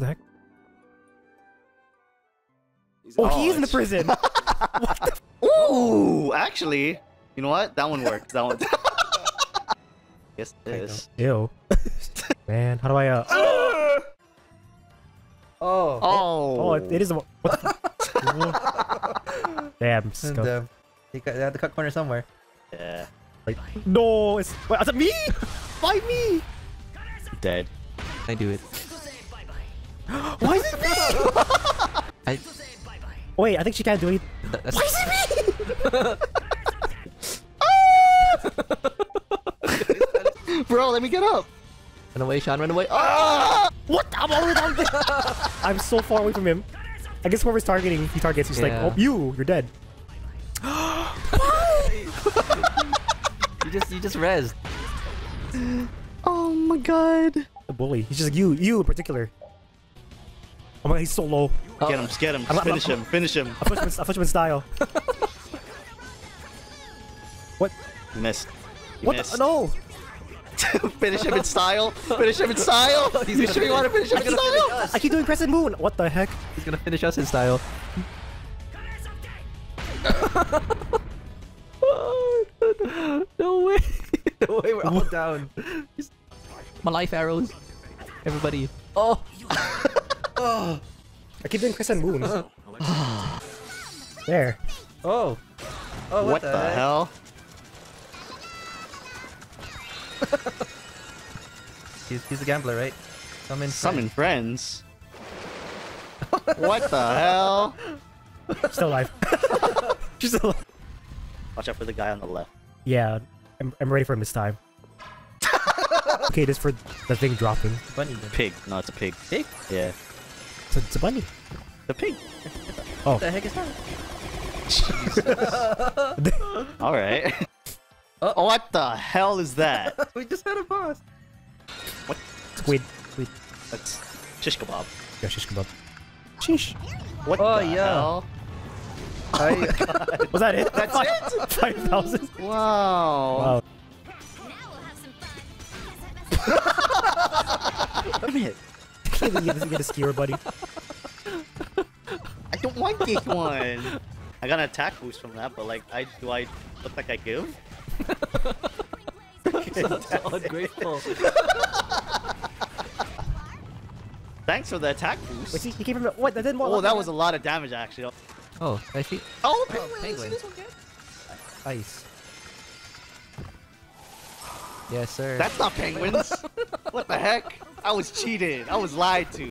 the heck? Oh, he's in the sh- prison. Ooh, actually, you know what? That one worked. That one. yes, it is. Ew. Man, how do I uh? Oh. Oh. Oh, it, it is. a- What the? Damn. And, Scope. uh, they, cut, they had to cut corner somewhere. Yeah. No, it's. Wait, is it me? Why me? Dead. I do it. Why is it me? I. Wait, I think she can't do it. that- that's, Why is it me? Bro, let me get up. run away, Sean. Run away. Ah! What? I'm all the way down there. I'm so far away from him. I guess whoever's targeting, he targets. He's Yeah. like, oh, you, you're dead. You just, you just rezzed. Oh my god. The bully. He's just like, you, you in particular. Oh my god, he's so low. Oh, Get him, just get him. I'm- Just I'm- finish him, finish him. I Fletchman, him in style. what? You missed. You What? missed. The? No. finish him in style. Finish him in style. He's you gonna sure you want to finish him in style? finish. I keep doing crescent moon. What the heck? He's gonna finish us in style. no way. no way, we're all down. My life arrows. Everybody. Oh. Oh. I keep doing crescent moons. there. Oh. Oh, what, What the heck? hell? He's, he's a gambler, right? Summon. Summon friends. what the hell? Still alive. She's still alive. Watch out for the guy on the left. Yeah, I'm, I'm ready for him this time. okay, this for the thing dropping. Bunny. Pig. No, it's a pig. Pig? Yeah. It's a, it's a bunny. The pig. Oh. What the heck is that? All right. Oh. What the hell is that? we just had a boss. What? Squid. Squid. That's shish kebab. Yeah, shish kebab. Sheesh. What Oh, the yeah. hell? I, oh Was that it? That's it? 5,000? Wow. Wow. Damn it. Can't believe you get a skewer, buddy. I don't want this one. I got an attack boost from that, but like, I do I look like I give? so ungrateful. Thanks for the attack Wait, boost. see, he came from the. What? That didn't Oh, that was a lot of damage actually. Oh, I see. Oh, oh penguin. ice. Yes, sir. That's not penguins. what the heck? I was cheated. I was lied to.